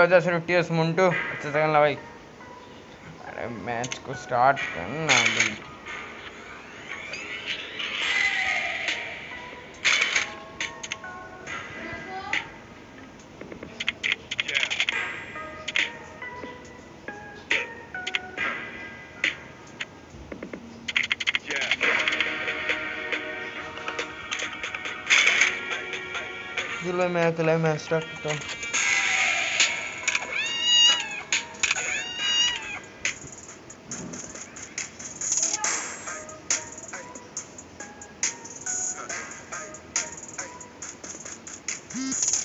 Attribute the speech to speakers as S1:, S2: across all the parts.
S1: वजह से फिफ्टी मुंटू अच्छे ला भाई। अरे मैच को स्टार्ट करना भाई। चलो मैं स्टार्ट करता हूँ। Mm-hmm.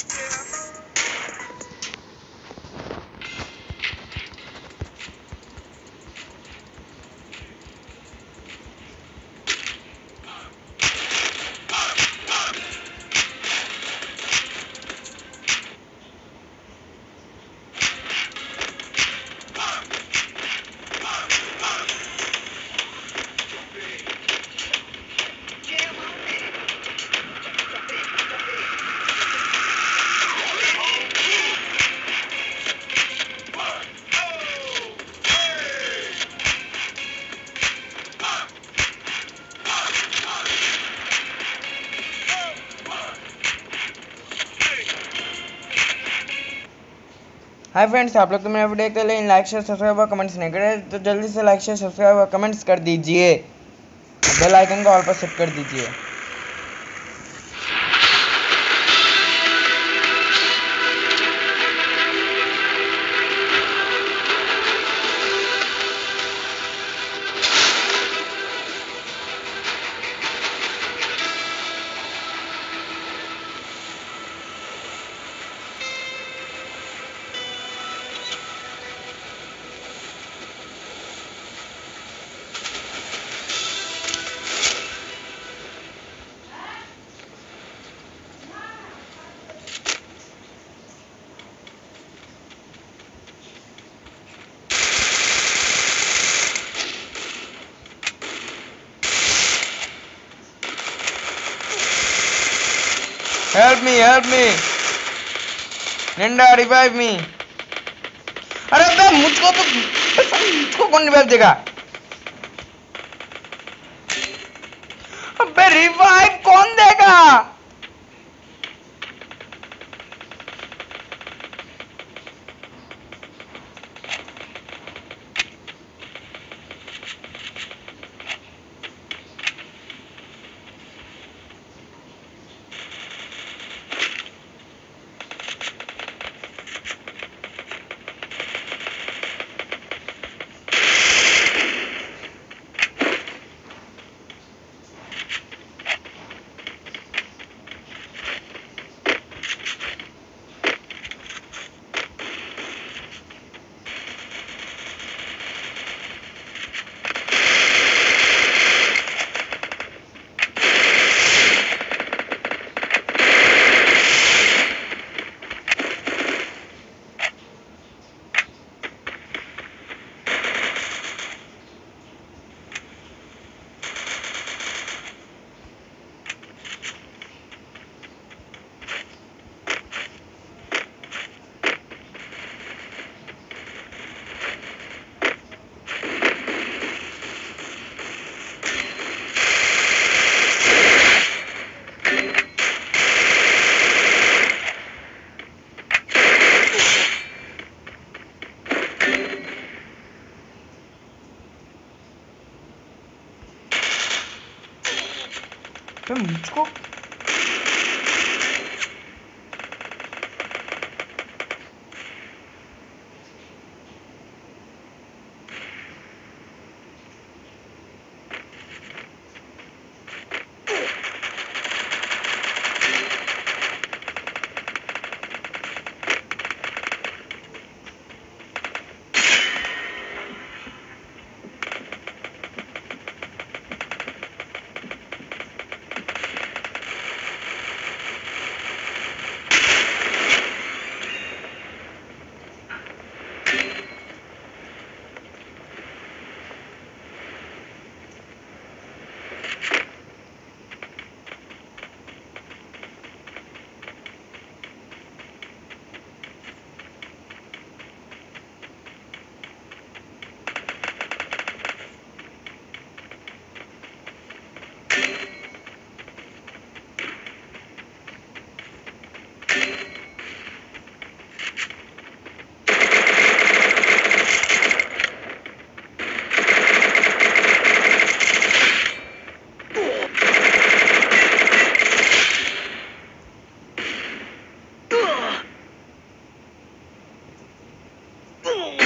S1: हाय फ्रेंड्स आप लोग तो मेरा वीडियो देखते लेकिन लाइक शेयर सब्सक्राइब और कमेंट्स नहीं करे तो जल्दी से लाइक शेयर सब्सक्राइब और कमेंट्स कर दीजिए। बेल आइकन को ऑल पर सेट कर दीजिए। हेल्प मी हेल्प मी निंडा रिवाइव मी अरे बे मुझको तो मुझको कौन रिवाइव देगा? अबे रिवाइव कौन देगा? बे Boom!